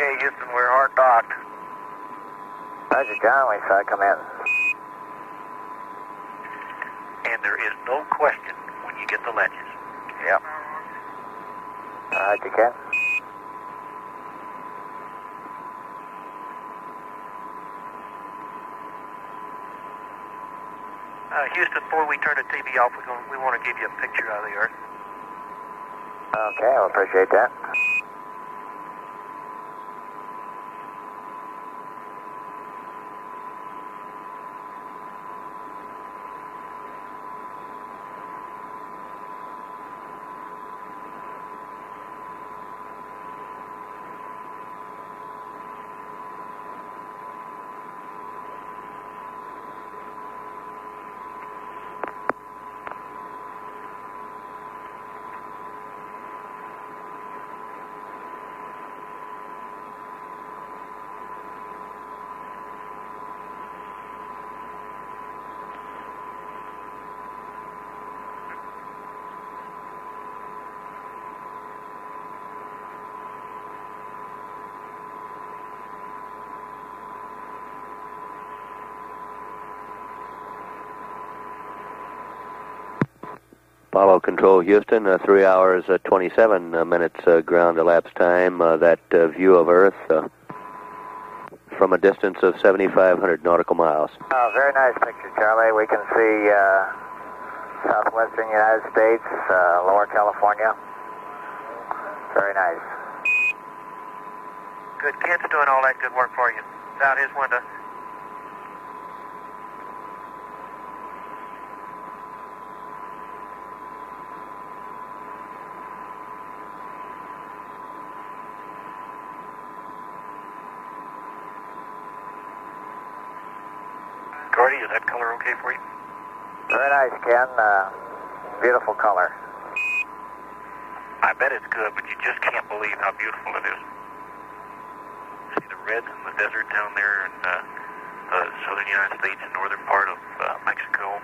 Houston, we're hard docked. Roger, John. We saw come in. And there is no question when you get the ledges. Yep. Roger, Ken. Uh, Houston, before we turn the TV off, going we want to give you a picture of the Earth. Okay, I'll appreciate that. Apollo Control Houston, uh, 3 hours, uh, 27 uh, minutes uh, ground elapsed time. Uh, that uh, view of Earth uh, from a distance of 7,500 nautical miles. Oh, very nice picture, Charlie. We can see uh, southwestern United States, uh, lower California. Very nice. Good. Ken's doing all that good work for you. It's out his window. Is that color okay for you? Very nice, Ken. Uh, beautiful color. I bet it's good, but you just can't believe how beautiful it is. See the red in the desert down there in uh, the southern United States and northern part of uh, Mexico.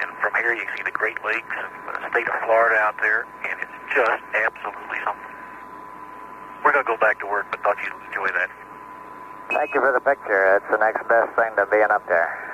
And from here you can see the Great Lakes and the state of Florida out there, and it's just absolutely something. We're going to go back to work, but thought you'd enjoy that. Thank you for the picture. It's the next best thing to being up there.